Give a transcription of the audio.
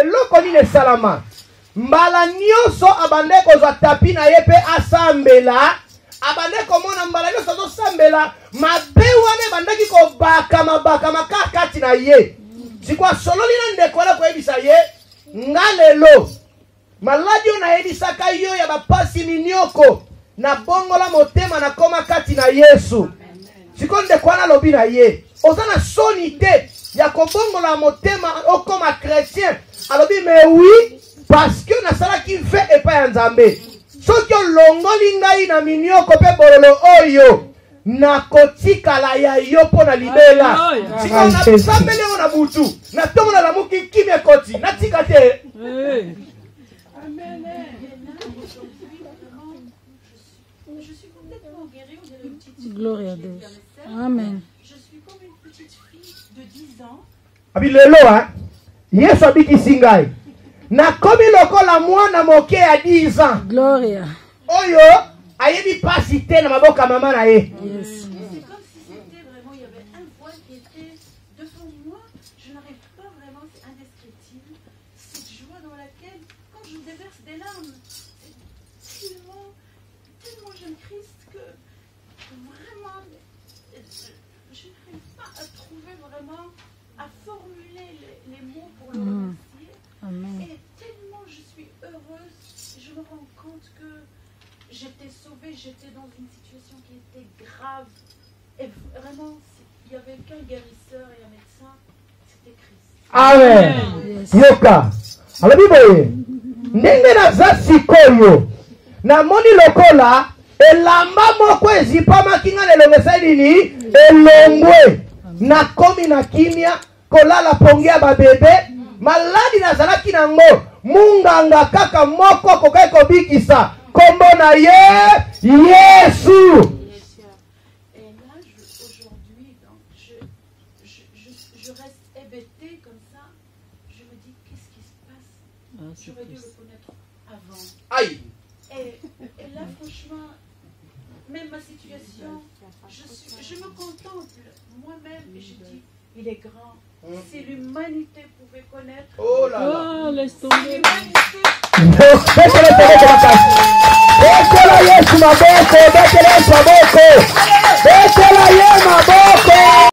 eloko nini esalama? Mbala nyonso abande kozwa tapi na ye mpe asambela. Abande komona mbala nyonso azosambela. Mabe wana ebandaki kobakama bakama kaka kati na ye. Sikwa sololi na ndeko wana koyebisa ye nga lelo maladi oyo nayebisaka yo ya bapasi minioko nabongola motema nakoma kati na yesu. Sikoyo ndeko wana alobi na ye oza na soni te ya kobongola motema okoma chrétien alobi me wi parceke nasalaki ve epai ya nzambe soki olongoli ngai na minioko mpe bololo oyo nakotikala ya yo mpo na libela Hallelujah. sikoyo nasambeli yango na butu ntongo nalamuki kimi ekoti natika te fille. Gloire à Dieu. Amen. Je suis comme une petite fille de 10 ans. abi lelo a yesu abikisi ngai nakomi lokola mwana moke ya 10 ans Gloria. oyo ayebi pasi te na maboko ya mama na ye Yes. Y à formuler les, les mots pour le Mm. remercier. Amen. Et tellement je suis heureuse, je me rends compte que j'étais sauvée, j'étais dans une situation qui était grave. Et vraiment, il n'y avait qu'un guérisseur et un médecin, c'était Christ. amen yoka alobi boye ndenge naza sikoyo namoni lokola elamba moko ezipamaki nga na elongo esali nini elongwe nakomi na kimia kolala pongi ya babebe maladi nazalaki nango munganga kaka moko akokaki kobikisa nkombo na ye yesu Et là, je- aujourd'hui, donc, je, je, je, je reste hébétée comme ça. Je me dis, qu'est-ce qui se passe Ah, J'aurais dû le connaître avant. Aïe. Et, et là, franchement, même ma situation, je, suis, je me contemple moi-même et je dis, il est grand. Si l'humanité pouvait connaître, Oh là là. Oh, laisse tomber.